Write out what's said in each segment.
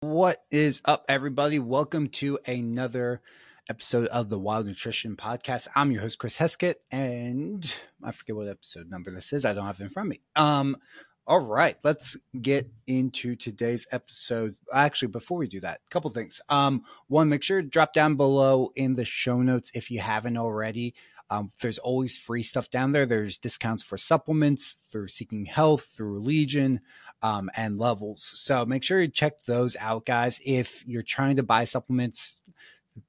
What is up, everybody? Welcome to another episode of the Wild Nutrition Podcast. I'm your host, Chris Heskett, and I forget what episode number this is. I don't have it in front of me. Um, all right, let's get into today's episode. Actually, before we do that, a couple things. Um, one, make sure to drop down below in the show notes if you haven't already. Um, there's always free stuff down there. There's discounts for supplements through Seeking Health, through Legion, um, and levels. So make sure you check those out, guys. If you're trying to buy supplements,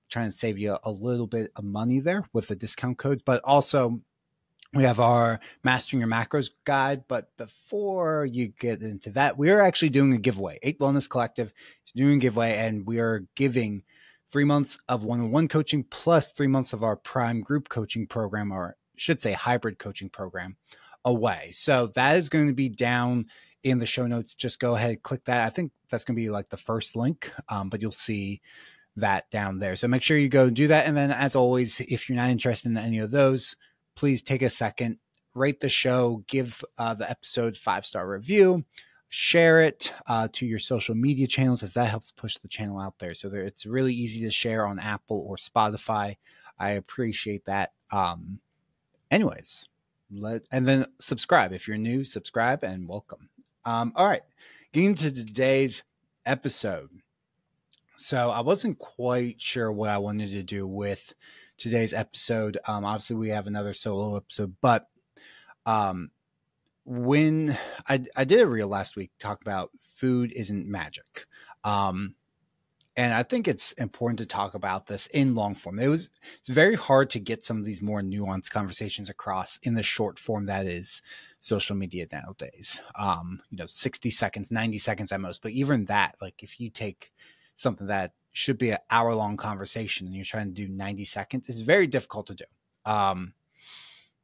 trying to save you a little bit of money there with the discount codes, but also we have our mastering your macros guide but before you get into that we are actually doing a giveaway eight wellness collective is doing a giveaway and we are giving three months of one-on-one coaching plus three months of our prime group coaching program or should say hybrid coaching program away so that is going to be down in the show notes just go ahead click that i think that's going to be like the first link um, but you'll see that down there so make sure you go and do that and then as always if you're not interested in any of those please take a second, rate the show, give uh, the episode five star review, share it uh, to your social media channels as that helps push the channel out there. So there, it's really easy to share on Apple or Spotify. I appreciate that. Um, anyways, let and then subscribe if you're new. Subscribe and welcome. Um, all right, getting to today's episode. So I wasn't quite sure what I wanted to do with today's episode. Um, obviously, we have another solo episode, but um, when I, I did a reel last week talk about food isn't magic. Um, and I think it's important to talk about this in long form. It was it's very hard to get some of these more nuanced conversations across in the short form that is social media nowadays. Um, you know, 60 seconds, 90 seconds at most. But even that, like if you take something that should be an hour long conversation and you're trying to do 90 seconds, it's very difficult to do. Um,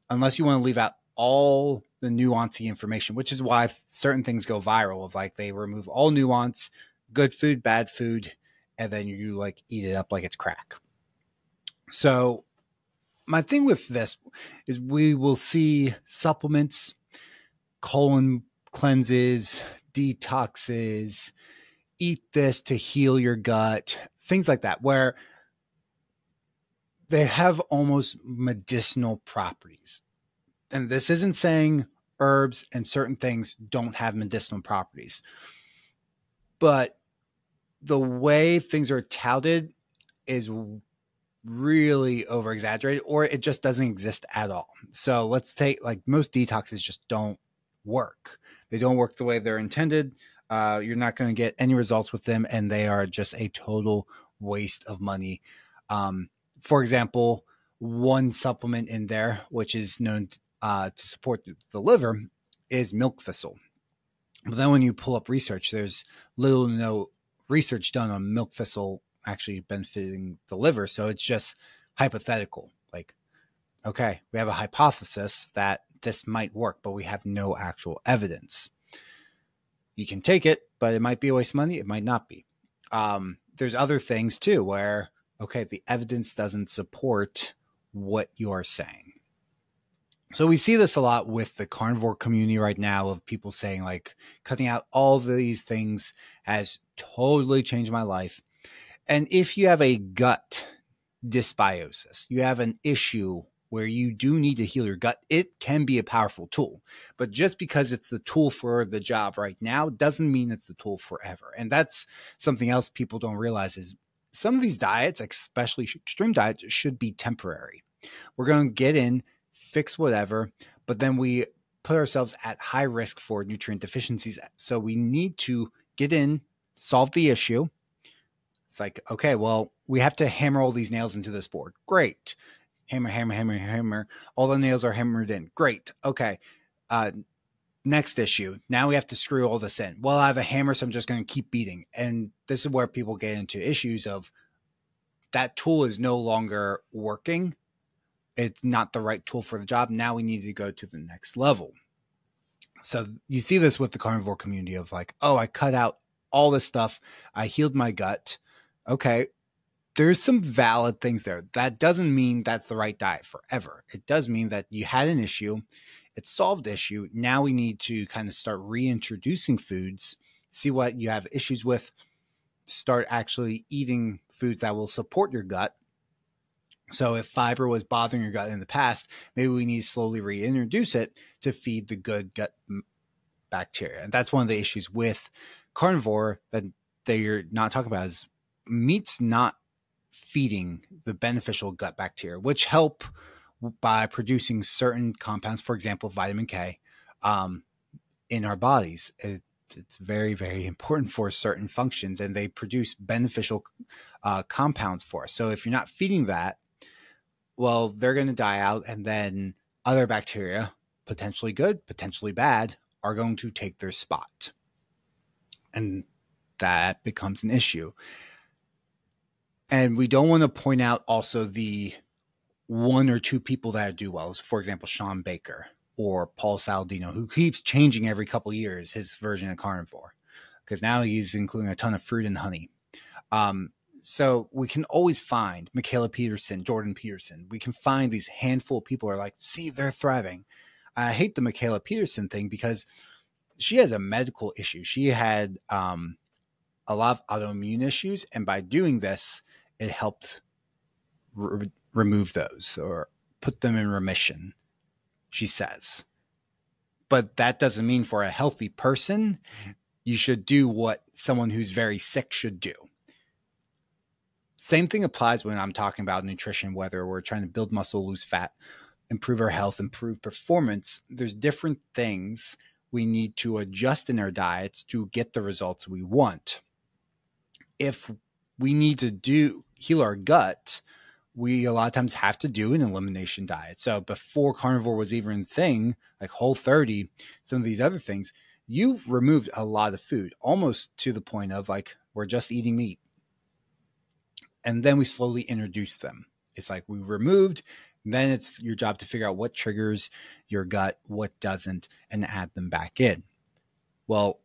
unless you want to leave out all the nuancy information, which is why certain things go viral of like they remove all nuance, good food, bad food, and then you like eat it up like it's crack. So my thing with this is we will see supplements, colon cleanses, detoxes, eat this to heal your gut, things like that, where they have almost medicinal properties. And this isn't saying herbs and certain things don't have medicinal properties, but the way things are touted is really over exaggerated or it just doesn't exist at all. So let's take like most detoxes just don't work. They don't work the way they're intended. Uh, you're not going to get any results with them, and they are just a total waste of money. Um, for example, one supplement in there, which is known uh, to support the liver, is milk thistle. But then when you pull up research, there's little no research done on milk thistle actually benefiting the liver. So it's just hypothetical. Like, okay, we have a hypothesis that this might work, but we have no actual evidence you can take it, but it might be a waste of money. It might not be. Um, there's other things too where, okay, the evidence doesn't support what you're saying. So we see this a lot with the carnivore community right now of people saying like cutting out all these things has totally changed my life. And if you have a gut dysbiosis, you have an issue where you do need to heal your gut, it can be a powerful tool. But just because it's the tool for the job right now doesn't mean it's the tool forever. And that's something else people don't realize is some of these diets, especially extreme diets, should be temporary. We're going to get in, fix whatever, but then we put ourselves at high risk for nutrient deficiencies. So we need to get in, solve the issue. It's like, okay, well, we have to hammer all these nails into this board. Great hammer, hammer, hammer, hammer. All the nails are hammered in. Great. Okay. Uh, next issue. Now we have to screw all this in. Well, I have a hammer, so I'm just going to keep beating. And this is where people get into issues of that tool is no longer working. It's not the right tool for the job. Now we need to go to the next level. So you see this with the carnivore community of like, oh, I cut out all this stuff. I healed my gut. Okay, there's some valid things there. That doesn't mean that's the right diet forever. It does mean that you had an issue, it solved the issue. Now we need to kind of start reintroducing foods, see what you have issues with, start actually eating foods that will support your gut. So if fiber was bothering your gut in the past, maybe we need to slowly reintroduce it to feed the good gut bacteria. And that's one of the issues with carnivore that they're not talking about is meat's not feeding the beneficial gut bacteria, which help by producing certain compounds, for example, vitamin K, um, in our bodies. It, it's very, very important for certain functions, and they produce beneficial uh, compounds for us. So if you're not feeding that, well, they're going to die out, and then other bacteria, potentially good, potentially bad, are going to take their spot. And that becomes an issue. And we don't want to point out also the one or two people that do well. For example, Shawn Baker or Paul Saladino, who keeps changing every couple years his version of carnivore, because now he's including a ton of fruit and honey. Um, so we can always find Mikhaila Peterson, Jordan Peterson. We can find these handful of people who are like, see, they're thriving. I hate the Mikhaila Peterson thing because she has a medical issue. She had um, a lot of autoimmune issues, and by doing this, it helped re- remove those or put them in remission, she says. But that doesn't mean for a healthy person, mm-hmm. you should do what someone who's very sick should do. Same thing applies when I'm talking about nutrition, whether we're trying to build muscle, lose fat, improve our health, improve performance. There's different things we need to adjust in our diets to get the results we want. If we need to do heal our gut, we a lot of times have to do an elimination diet. So before carnivore was even a thing, like whole 30, some of these other things, you've removed a lot of food, almost to the point of like we're just eating meat. And then we slowly introduce them. It's like we removed, then it's your job to figure out what triggers your gut, what doesn't, and add them back in. Well,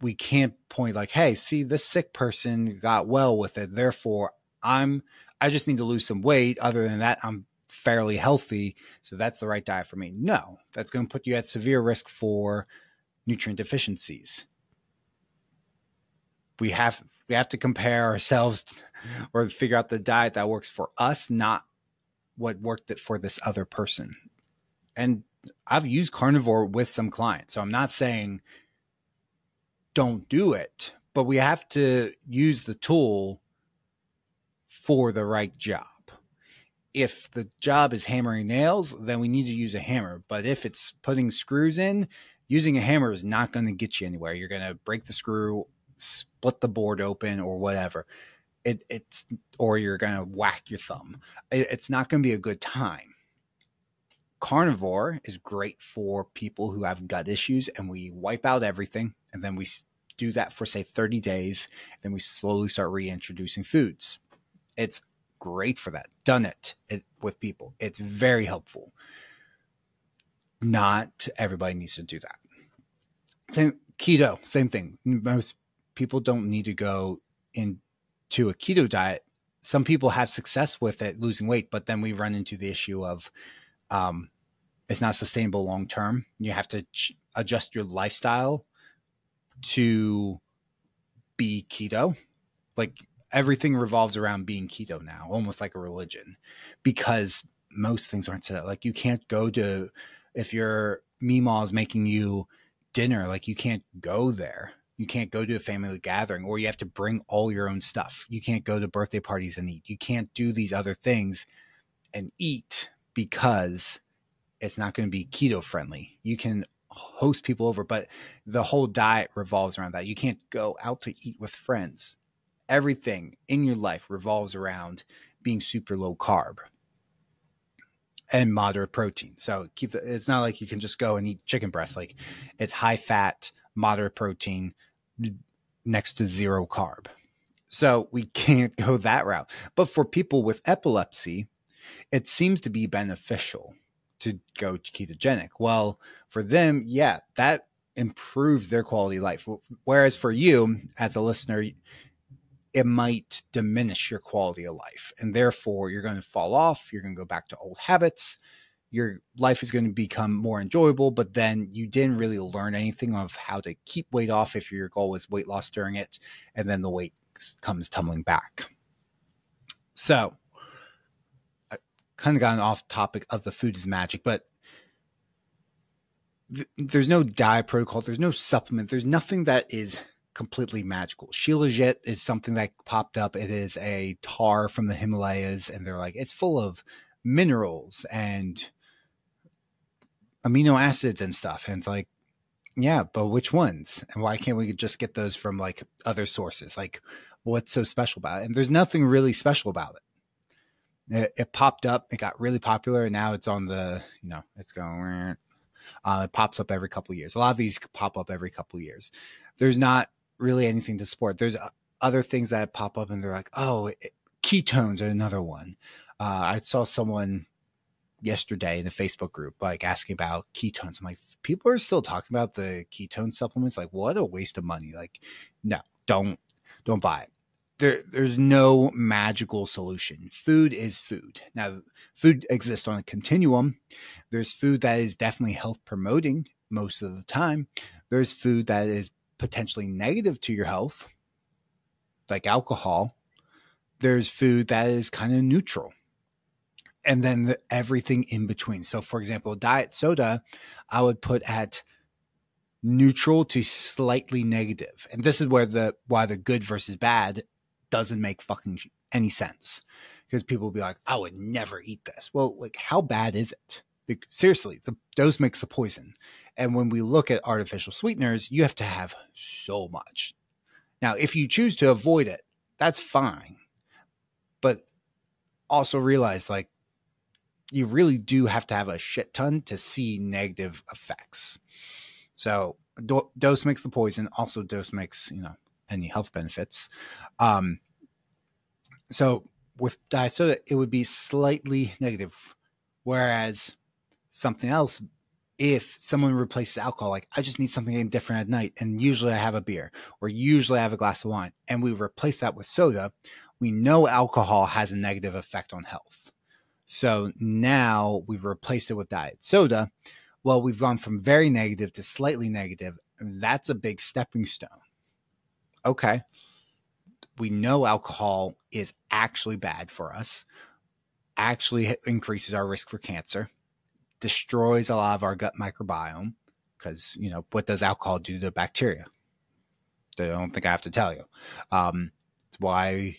we can't point like, hey, see, this sick person got well with it. Therefore, I'm I just need to lose some weight. Other than that, I'm fairly healthy. So that's the right diet for me. No, that's going to put you at severe risk for nutrient deficiencies. We have we have to compare ourselves or figure out the diet that works for us, not what worked for this other person. And I've used carnivore with some clients. So I'm not saying don't do it, but we have to use the tool for the right job. If the job is hammering nails, then we need to use a hammer. But if it's putting screws in, using a hammer is not going to get you anywhere. You're going to break the screw, split the board open, or whatever. It, it's or you're going to whack your thumb. It, it's not going to be a good time. Carnivore is great for people who have gut issues, and we wipe out everything, and then we do that for say 30 days. Then we slowly start reintroducing foods. It's great for that. Done it, it with people. It's very helpful. Not everybody needs to do that. Same keto, same thing. Most people don't need to go into a keto diet. Some people have success with it, losing weight, but then we run into the issue of um, it's not sustainable long term. You have to ch- adjust your lifestyle to be keto. Like everything revolves around being keto now, almost like a religion, because most things aren't set. Like you can't go to if your Meemaw is making you dinner, like you can't go there. You can't go to a family gathering, or you have to bring all your own stuff. You can't go to birthday parties and eat. You can't do these other things and eat because it's not going to be keto friendly. You can host people over, but the whole diet revolves around that. You can't go out to eat with friends everything in your life revolves around being super low carb and moderate protein. So keep the, it's not like you can just go and eat chicken breast. Like it's high fat, moderate protein next to zero carb. So we can't go that route. But for people with epilepsy, it seems to be beneficial to go ketogenic. Well, for them, yeah, that improves their quality of life. Whereas for you as a listener, it might diminish your quality of life. And therefore, you're going to fall off. You're going to go back to old habits. Your life is going to become more enjoyable, but then you didn't really learn anything of how to keep weight off if your goal was weight loss during it. And then the weight comes tumbling back. So, kind of gotten off topic of the food is magic, but th- there's no diet protocol, there's no supplement, there's nothing that is completely magical. Shilajit is something that popped up. It is a tar from the Himalayas, and they're like, it's full of minerals and amino acids and stuff. And it's like, yeah, but which ones? And why can't we just get those from like other sources? Like, what's so special about it? And there's nothing really special about it. It, it popped up, it got really popular, and now it's on the, you know, it's going. Uh, it pops up every couple years. A lot of these pop up every couple years. There's not really anything to support. There's uh, other things that pop up, and they're like, oh, it, ketones are another one. Uh, I saw someone yesterday in the Facebook group, like asking about ketones. I'm like, people are still talking about the ketone supplements. Like, what a waste of money. Like, no, don't don't buy it. There, there's no magical solution. Food is food. Now, food exists on a continuum. There's food that is definitely health promoting most of the time. There's food that is potentially negative to your health, like alcohol. There's food that is kind of neutral and then the, everything in between. So, for example, diet soda, I would put at neutral to slightly negative. and this is where the why the good versus bad doesn't make fucking any sense because people will be like, I would never eat this. Well, like, how bad is it? Seriously, the dose makes the poison. And when we look at artificial sweeteners, you have to have so much. Now, if you choose to avoid it, that's fine. But also realize like you really do have to have a shit ton to see negative effects. So do- dose makes the poison. Also, dose makes you know any health benefits. Um, so with diet soda, it would be slightly negative, whereas something else. If someone replaces alcohol, like I just need something different at night, and usually I have a beer or usually I have a glass of wine, and we replace that with soda, we know alcohol has a negative effect on health so now we've replaced it with diet soda. Well, we've gone from very negative to slightly negative. That's a big stepping stone. Okay. We know alcohol is actually bad for us, actually increases our risk for cancer, destroys a lot of our gut microbiome. Because, you know, what does alcohol do to bacteria? I don't think I have to tell you. Um, it's why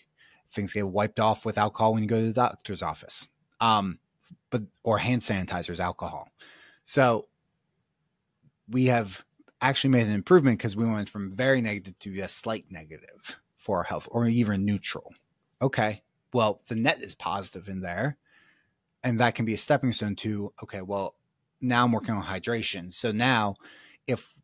things get wiped off with alcohol when you go to the doctor's office um, but or hand sanitizers, alcohol. So we have actually made an improvement because we went from very negative to a slight negative for our health, or even neutral. Okay, well the net is positive in there, and that can be a stepping stone to okay, well now I'm working on hydration. So now if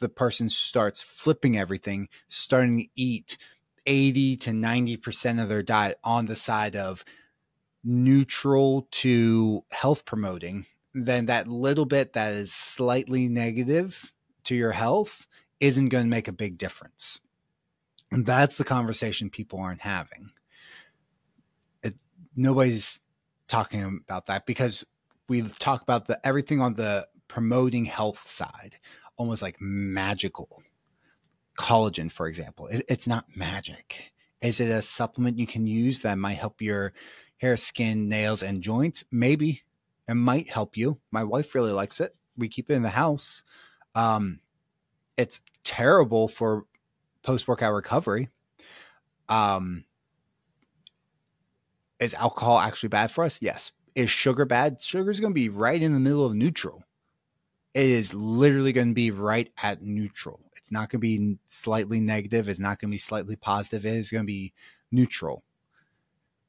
the person starts flipping everything, starting to eat 80 to 90% of their diet on the side of neutral to health promoting, then that little bit that is slightly negative to your health isn't going to make a big difference. And that's the conversation people aren't having. It, nobody's talking about that because we talk about the everything on the promoting health side, almost like magical. Collagen, for example, it, it's not magic. Is it a supplement you can use that might help your hair, skin, nails, and joints. Maybe it might help you. My wife really likes it. We keep it in the house. Um, it's terrible for post workout recovery. Um, is alcohol actually bad for us? Yes. Is sugar bad? Sugar is going to be right in the middle of neutral. It is literally going to be right at neutral. It's not going to be slightly negative. It's not going to be slightly positive. It is going to be neutral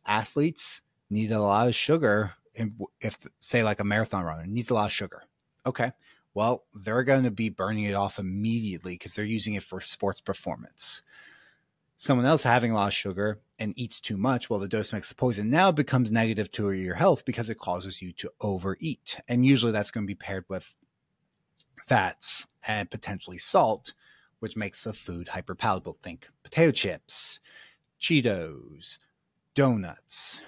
athletes need a lot of sugar. If, say, like a marathon runner needs a lot of sugar. Okay. Well, they're going to be burning it off immediately because they're using it for sports performance. Someone else having a lot of sugar and eats too much, well, the dose makes the poison. Now it becomes negative to your health because it causes you to overeat. And usually that's going to be paired with fats and potentially salt, which makes the food hyperpalatable. Think potato chips, Cheetos, donuts,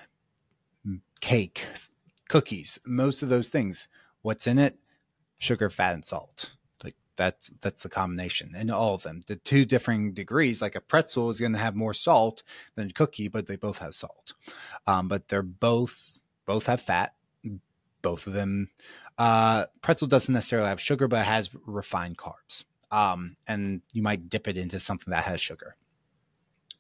cake, cookies, most of those things. What's in it? Sugar, fat, and salt. Like That's that's the combination in all of them. The two differing degrees, like a pretzel is going to have more salt than a cookie, but they both have salt. Um, but they're both both have fat. Both of them. Uh, pretzel doesn't necessarily have sugar, but it has refined carbs. Um, and you might dip it into something that has sugar.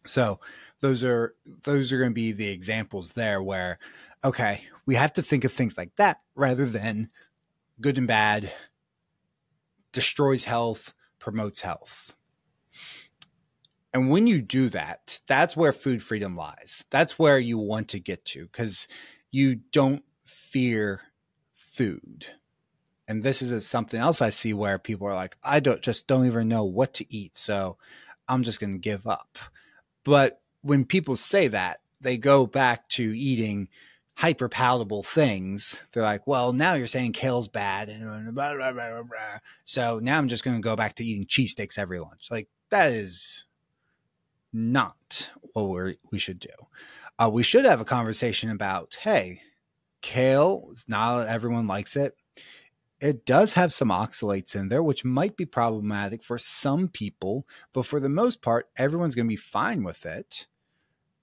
So those are those are going to be the examples there where okay, we have to think of things like that rather than good and bad, destroys health, promotes health. And when you do that, that's where food freedom lies. That's where you want to get to because you don't fear food. And this is something else I see where people are like, I don't just don't even know what to eat. So I'm just going to give up. But when people say that, they go back to eating hyper palatable things. They're like, well, now you're saying kale's bad, and blah, blah, blah, so now I'm just going to go back to eating cheesesteaks every lunch. Like that is not what we we should do. Uh, we should have a conversation about, hey, kale not everyone likes it. It does have some oxalates in there, which might be problematic for some people, but for the most part, everyone's going to be fine with it.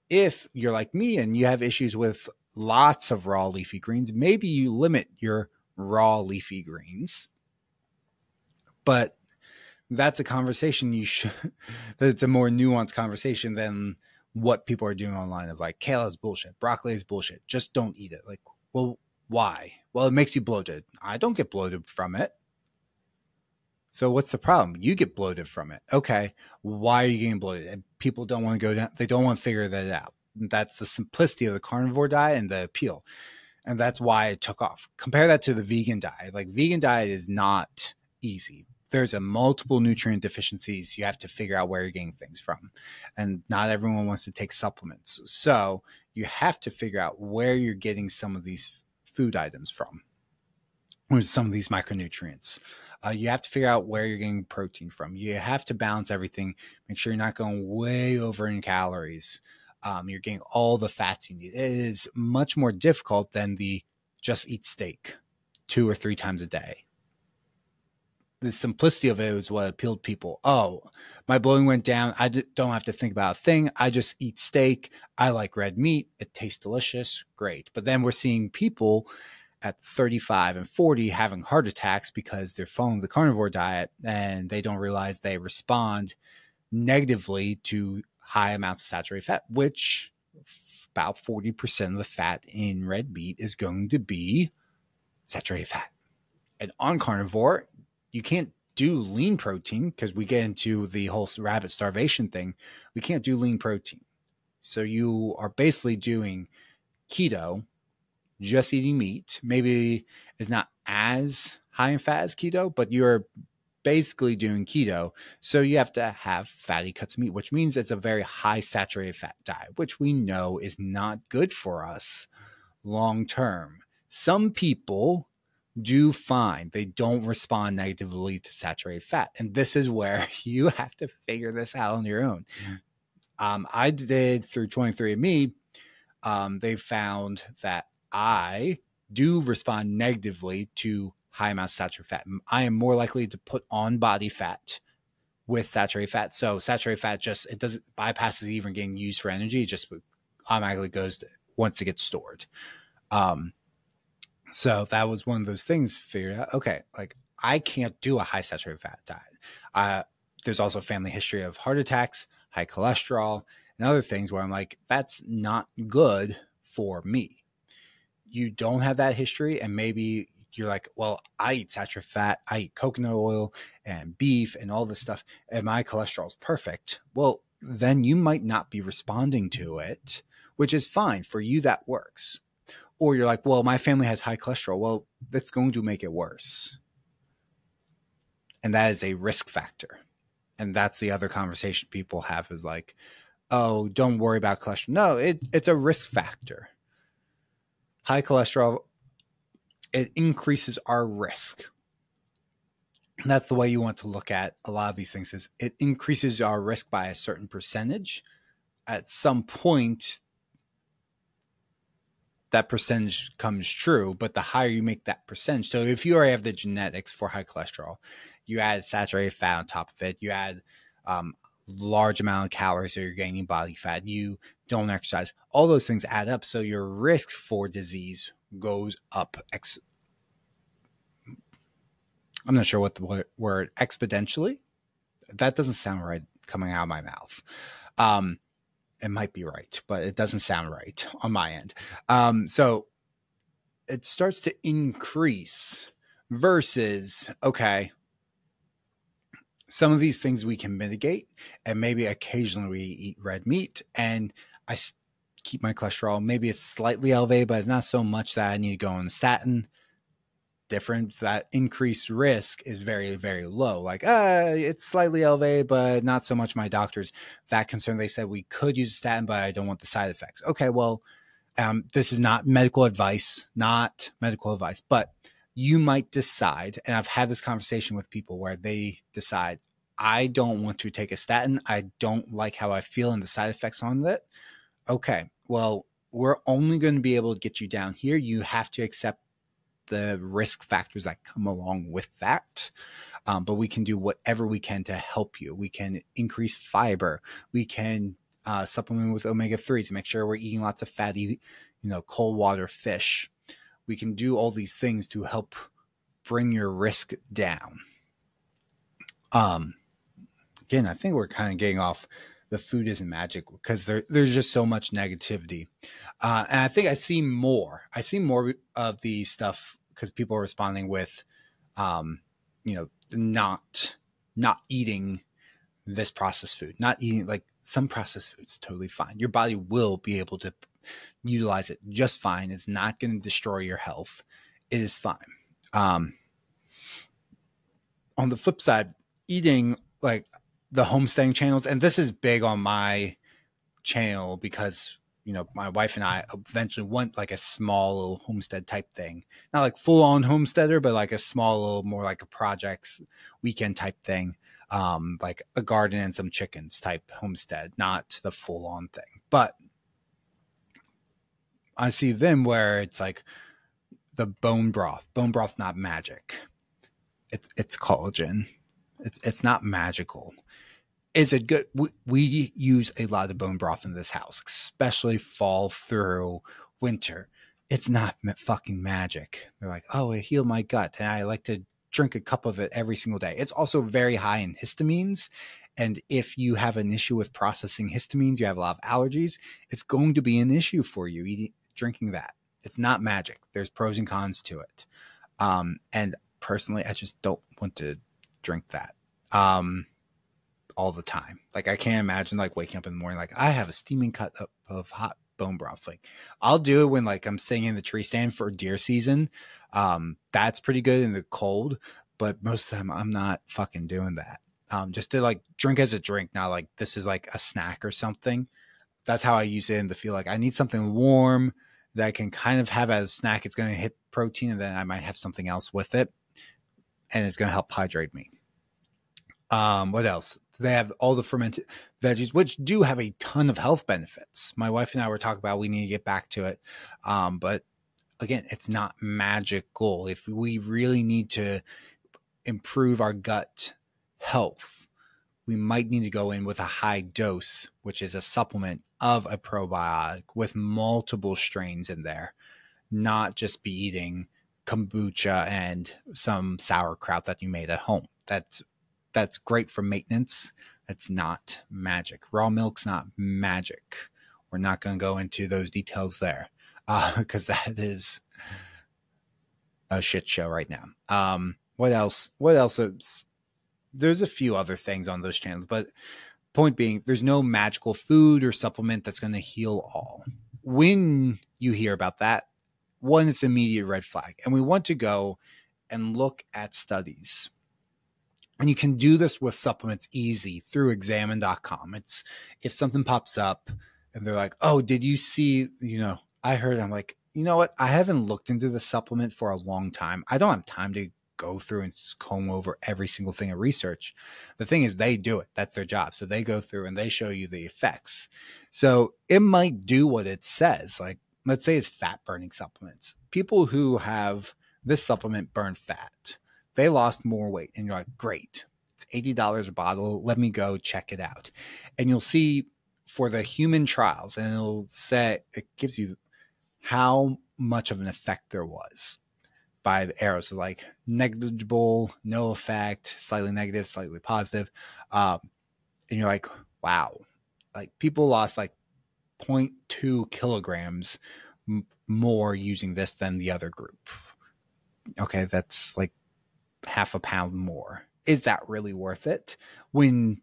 If you're like me and you have issues with lots of raw leafy greens. Maybe you limit your raw leafy greens, but that's a conversation you should. That's a more nuanced conversation than what people are doing online of like kale is bullshit, broccoli is bullshit. Just don't eat it. Like, well, why? Well, it makes you bloated. I don't get bloated from it. So what's the problem? You get bloated from it. Okay. Why are you getting bloated? And people don't want to go down. They don't want to figure that out. That's the simplicity of the carnivore diet and the appeal. And that's why it took off. Compare that to the vegan diet. Like vegan diet is not easy. There's a multiple nutrient deficiencies. You have to figure out where you're getting things from. And not everyone wants to take supplements. So you have to figure out where you're getting some of these food items from or some of these micronutrients. Uh, you have to figure out where you're getting protein from. You have to balance everything. Make sure you're not going way over in calories um, you're getting all the fats you need. It is much more difficult than the just eat steak two or three times a day. The simplicity of it was what appealed people. Oh, my bloating went down. I don't have to think about a thing. I just eat steak. I like red meat. It tastes delicious. Great. But then we're seeing people at 35 and 40 having heart attacks because they're following the carnivore diet and they don't realize they respond negatively to high amounts of saturated fat, which about 40% of the fat in red meat is going to be saturated fat. And on carnivore, you can't do lean protein because we get into the whole rabbit starvation thing. We can't do lean protein. So you are basically doing keto, just eating meat. Maybe it's not as high in fat as keto, but you're basically doing keto. So you have to have fatty cuts of meat, which means it's a very high saturated fat diet, which we know is not good for us long term. Some people do fine. They don't respond negatively to saturated fat. And this is where you have to figure this out on your own. Um, I did through 23andMe, um, they found that I do respond negatively to high amounts of saturated fat. I am more likely to put on body fat with saturated fat. So saturated fat just it doesn't bypasses even getting used for energy. It just automatically goes to, once it gets stored. Um, so that was one of those things. Figured out. Okay, like I can't do a high saturated fat diet. Uh, there's also a family history of heart attacks, high cholesterol, and other things where I'm like, that's not good for me. You don't have that history, and maybe you're like, well, I eat saturated fat, I eat coconut oil and beef and all this stuff, and my cholesterol is perfect. Well, then you might not be responding to it, which is fine. For you, that works. Or you're like, well, my family has high cholesterol. Well, that's going to make it worse. And that is a risk factor. And that's the other conversation people have is like, oh, don't worry about cholesterol. No, it, it's a risk factor. High cholesterol it increases our risk. And that's the way you want to look at a lot of these things is it increases our risk by a certain percentage. At some point, that percentage comes true, but the higher you make that percentage. So if you already have the genetics for high cholesterol, you add saturated fat on top of it, you add um, large amount of calories, so you're gaining body fat, you don't exercise, all those things add up. So your risk for disease goes up. Ex- I'm not sure what the word exponentially. That doesn't sound right coming out of my mouth. Um, it might be right, but it doesn't sound right on my end. Um, so it starts to increase versus okay some of these things we can mitigate and maybe occasionally we eat red meat and i keep my cholesterol. Maybe it's slightly elevated but it's not so much that i need to go on statin. Different that increased risk is very very low. Like uh it's slightly elevated but not so much my doctors. That concerned. they said we could use statin but i don't want the side effects. Okay well um, this is not medical advice not medical advice but you might decide and i've had this conversation with people where they decide i don't want to take a statin. I don't like how i feel and the side effects on it. Okay well we're only going to be able to get you down here you have to accept the risk factors that come along with that. Um, but we can do whatever we can to help you. We can increase fiber. We can uh, supplement with omega 3s to make sure we're eating lots of fatty, you know, cold water fish. We can do all these things to help bring your risk down. Um, again, I think we're kind of getting off the food isn't magic because there, there's just so much negativity. Uh, and I think I see more. I see more of the stuff because people are responding with, um, you know, not not eating this processed food, not eating like some processed foods totally fine. Your body will be able to utilize it just fine. It's not going to destroy your health. It is fine. Um, on the flip side, eating like the homesteading channels, and this is big on my channel because you know my wife and I eventually want like a small little homestead type thing, not like full on homesteader, but like a small little more like a projects weekend type thing, um, like a garden and some chickens type homestead, not the full on thing. But I see them where it's like the bone broth. Bone broth not magic. It's it's collagen. It's it's not magical is it good? We, we use a lot of bone broth in this house, especially fall through winter. It's not fucking magic. They're like, oh, it healed my gut, and I like to drink a cup of it every single day. It's also very high in histamines. And if you have an issue with processing histamines, you have a lot of allergies, it's going to be an issue for you eating, drinking that. It's not magic. There's pros and cons to it. Um, and personally, I just don't want to drink that. Um, all the time. Like I can't imagine like waking up in the morning like I have a steaming cut up of hot bone broth. Like I'll do it when like I'm sitting in the tree stand for deer season. Um, that's pretty good in the cold, but most of the time I'm not fucking doing that. Um, just to like drink as a drink, not like this is like a snack or something. That's how I use it and to feel like I need something warm that I can kind of have as a snack. It's going to hit protein and then I might have something else with it and it's going to help hydrate me. Um, what else? They have all the fermented veggies, which do have a ton of health benefits. My wife and I were talking about we need to get back to it. Um, but again, it's not magical. If we really need to improve our gut health, we might need to go in with a high dose, which is a supplement of a probiotic with multiple strains in there, not just be eating kombucha and some sauerkraut that you made at home. That's that's great for maintenance. That's not magic. Raw milk's not magic. We're not going to go into those details there because uh, that is a shit show right now. Um, what else? What else? Is, there's a few other things on those channels, but point being, there's no magical food or supplement that's going to heal all. When you hear about that, one, it's immediate red flag, and we want to go and look at studies and you can do this with supplements easy through examine.com. It's if something pops up and they're like, "Oh, did you see, you know, I heard I'm like, "You know what? I haven't looked into the supplement for a long time. I don't have time to go through and comb over every single thing of research. The thing is, they do it. That's their job. So they go through and they show you the effects. So it might do what it says. Like, let's say it's fat burning supplements. People who have this supplement burn fat they lost more weight. And you're like, great, it's $80 a bottle. Let me go check it out. And you'll see for the human trials, and it'll say, it gives you how much of an effect there was by the arrows. So like negligible, no effect, slightly negative, slightly positive. Um, and you're like, wow, like people lost like 0.2 kilograms more using this than the other group. Okay, that's like half a pound more. Is that really worth it when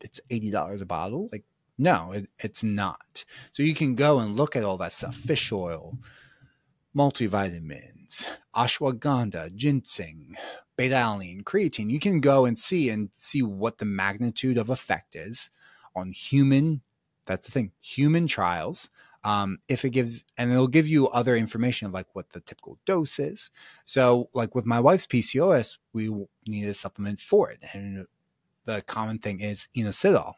it's $80 a bottle? Like, no, it, it's not. So you can go and look at all that stuff fish oil, multivitamins, ashwagandha, ginseng, beta alanine, creatine. You can go and see and see what the magnitude of effect is on human. That's the thing, human trials. Um, if it gives, and it'll give you other information of like what the typical dose is. So, like with my wife's PCOS, we need a supplement for it, and the common thing is inositol.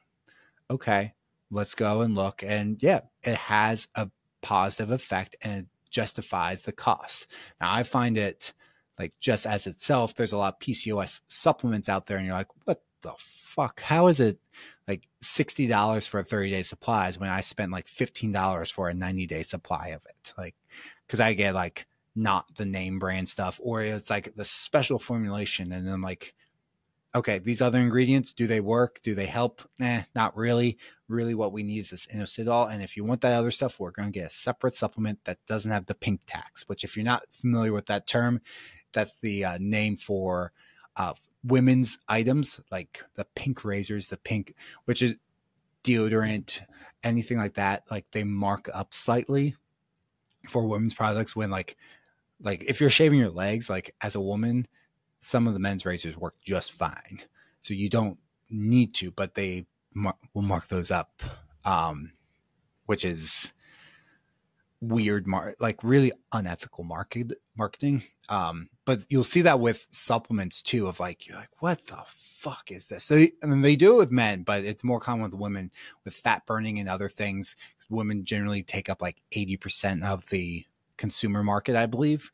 Okay, let's go and look, and yeah, it has a positive effect, and justifies the cost. Now, I find it like just as itself, there's a lot of PCOS supplements out there, and you're like, what the fuck? How is it like $60 for a 30 day supplies when I spent like $15 for a 90 day supply of it? Like, cause I get like not the name brand stuff, or it's like the special formulation. And then like, okay, these other ingredients, do they work? Do they help? Eh, not really. Really, what we need is this inositol. And if you want that other stuff, we're going to get a separate supplement that doesn't have the pink tax, which, if you're not familiar with that term, that's the uh, name for uh, women's items like the pink razors, the pink, which is deodorant, anything like that. Like they mark up slightly for women's products when like like if you're shaving your legs like as a woman some of the men's razors work just fine. So you don't need to, but they mar- will mark those up, um, which is weird, mar- like really unethical market marketing. Um, but you'll see that with supplements too. Of like, you're like, what the fuck is this? Mean, they do it with men, but it's more common with women with fat burning and other things. Women generally take up like eighty percent of the consumer market, I believe.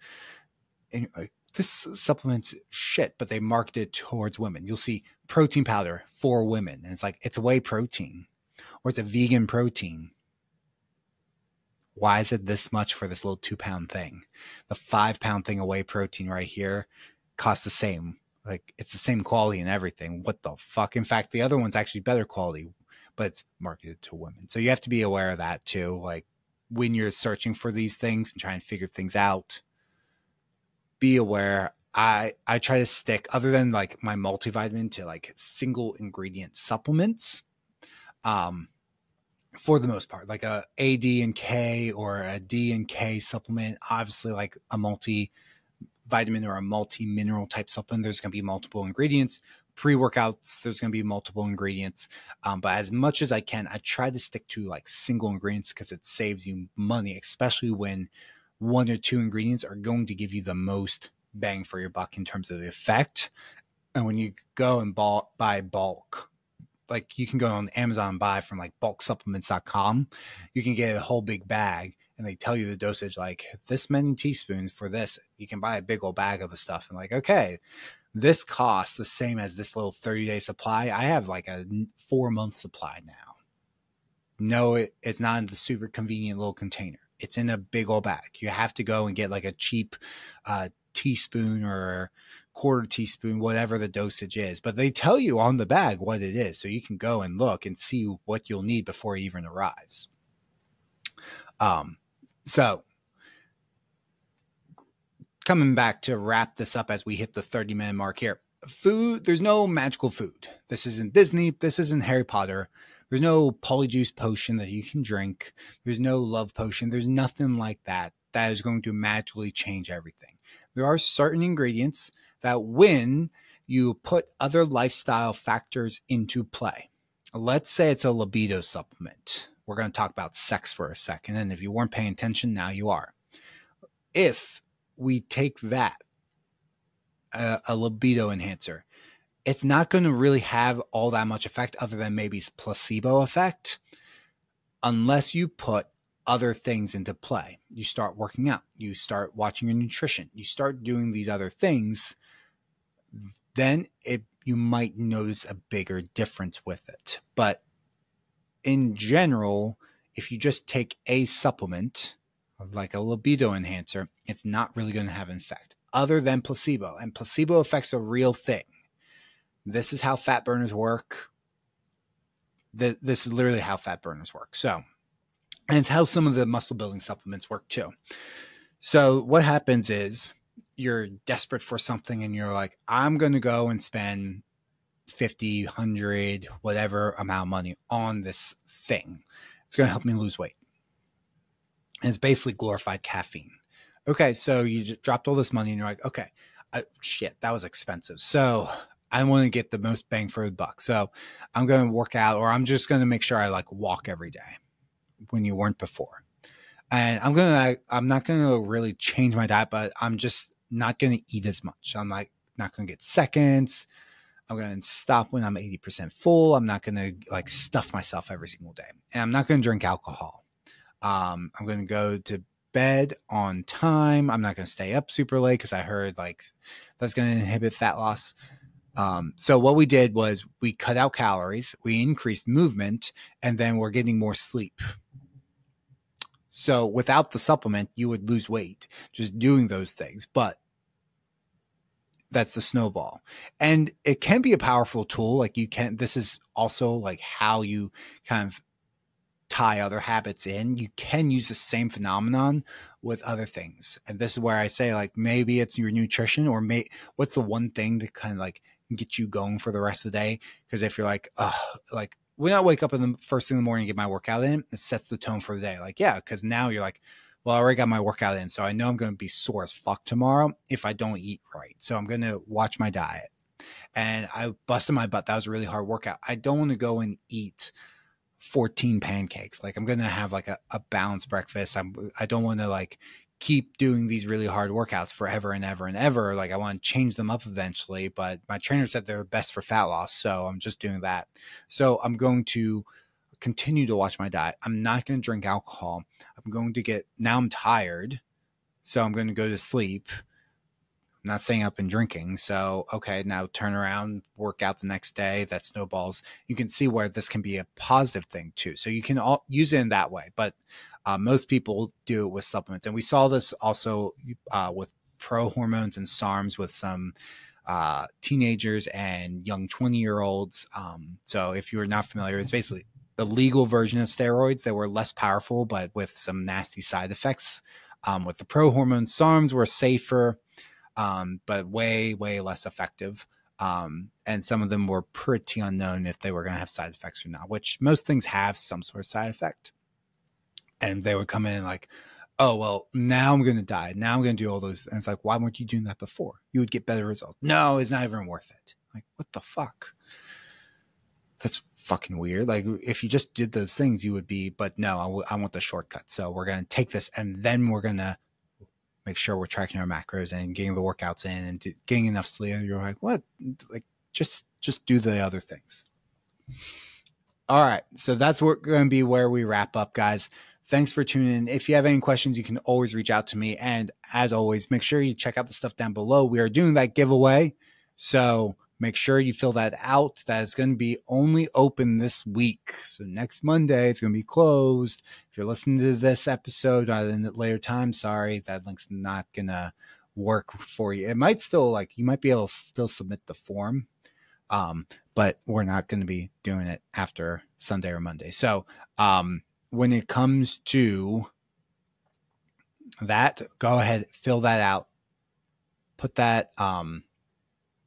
And like, this supplement's shit, but they market it towards women. You'll see protein powder for women, and it's like it's a whey protein or it's a vegan protein. Why is it this much for this little two pound thing? The five pound thing whey protein right here costs the same. Like it's the same quality and everything. What the fuck? In fact, the other one's actually better quality, but it's marketed to women. So you have to be aware of that too. Like when you're searching for these things and trying to figure things out be aware I I try to stick other than like my multivitamin to like single ingredient supplements. Um for the most part, like a AD and K or a D and K supplement, obviously like a multi vitamin or a multi mineral type supplement, there's going to be multiple ingredients. Pre workouts, there's going to be multiple ingredients. Um, but as much as I can, I try to stick to like single ingredients because it saves you money, especially when one or two ingredients are going to give you the most bang for your buck in terms of the effect. And when you go and buy bulk, like you can go on Amazon and buy from like bulksupplements.com, you can get a whole big bag and they tell you the dosage like this many teaspoons for this. You can buy a big old bag of the stuff and like, okay, this costs the same as this little 30 day supply. I have like a four month supply now. No, it, it's not in the super convenient little container it's in a big old bag. You have to go and get like a cheap uh, teaspoon or quarter teaspoon, whatever the dosage is. But they tell you on the bag what it is, so you can go and look and see what you'll need before it even arrives. Um, so coming back to wrap this up as we hit the 30 minute mark here. Food, there's no magical food. This isn't Disney. This isn't Harry Potter. There's no polyjuice potion that you can drink. There's no love potion. There's nothing like that that is going to magically change everything. There are certain ingredients that when you put other lifestyle factors into play, let's say it's a libido supplement. We're going to talk about sex for a second. And if you weren't paying attention, now you are. If we take that, uh, a libido enhancer, it's not going to really have all that much effect other than maybe placebo effect unless you put other things into play. You start working out, you start watching your nutrition, you start doing these other things then it you might notice a bigger difference with it. But in general, if you just take a supplement like a libido enhancer, it's not really going to have an effect other than placebo. And placebo affects a real thing. This is how fat burners work. This is literally how fat burners work. So, and it's how some of the muscle building supplements work too. So, what happens is you're desperate for something and you're like, I'm going to go and spend 50, 100, whatever amount of money on this thing. It's going to help me lose weight. And it's basically glorified caffeine. Okay, so you just dropped all this money and you're like, okay, shit, that was expensive. So I want to get the most bang for the buck. So I'm going to work out or I'm just going to make sure I like walk every day when you weren't before. And I'm going to, I'm not going to really change my diet, but I'm just not going to eat as much. I'm like not going to get seconds. I'm going to stop when I'm 80% full. I'm not going to like stuff myself every single day. And I'm not going to drink alcohol. Um, I'm going to go to bed on time. I'm not going to stay up super late because I heard like that's going to inhibit fat loss. Um, so what we did was we cut out calories, we increased movement, and then we're getting more sleep. So without the supplement, you would lose weight just doing those things. But that's the snowball. And it can be a powerful tool. Like you can, this is also like how you kind of tie other habits in. You can use the same phenomenon with other things. And this is where I say, like, maybe it's your nutrition or may what's the one thing to kind of like get you going for the rest of the day? Because if you're like, oh, like when I wake up in the first thing in the morning, and get my workout in, it sets the tone for the day. Like, yeah, because now you're like, well, I already got my workout in, so I know I'm going to be sore as fuck tomorrow if I don't eat right. So I'm going to watch my diet. And I busted my butt. That was a really hard workout. I don't want to go and eat 14 pancakes. Like I'm going to have like a, a balanced breakfast. I'm, I don't want to like keep doing these really hard workouts forever and ever and ever. Like I want to change them up eventually, but my trainer said they're best for fat loss. So I'm just doing that. So I'm going to continue to watch my diet. I'm not going to drink alcohol. I'm going to get, now I'm tired. So I'm going to go to sleep I'm not staying up and drinking. So, okay, now turn around, work out the next day. That snowballs. You can see where this can be a positive thing too. So you can all use it in that way. But uh, most people do it with supplements. And we saw this also uh, with pro hormones and SARMs with some uh, teenagers and young 20 year olds. Um, so if you're not familiar, it's basically the legal version of steroids that were less powerful, but with some nasty side effects. Um, with the pro hormones, SARMs were safer um, but way, way less effective. Um, and some of them were pretty unknown if they were going to have side effects or not, which most things have some sort of side effect. And they would come in like, oh, well, now I'm going to die. Now I'm going to do all those. And it's like, why weren't you doing that before? You would get better results. No, it's not even worth it. Like, what the fuck? That's fucking weird. Like, if you just did those things, you would be, but no, I, w- I want the shortcut. So we're going to take this and then we're going to make sure we're tracking our macros and getting the workouts in and do, getting enough sleep. You're like, what? Like, just just do the other things. All right, so that's going to be where we wrap up, guys. Thanks for tuning in. If you have any questions, you can always reach out to me. And as always, make sure you check out the stuff down below. We are doing that giveaway. So Make sure you fill that out. That is going to be only open this week. So next Monday, it's going to be closed. If you're listening to this episode at a later time, sorry, that link's not going to work for you. It might still like you might be able to still submit the form, um, but we're not going to be doing it after Sunday or Monday. So um, when it comes to that, go ahead, fill that out, put that um,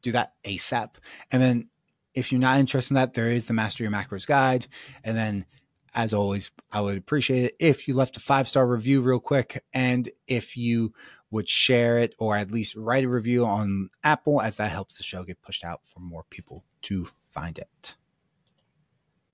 do that ASAP. And then if you're not interested in that, there is the Master Your Macros guide. And then as always, I would appreciate it if you left a five star review real quick and if you would share it or at least write a review on Apple, as that helps the show get pushed out for more people to find it.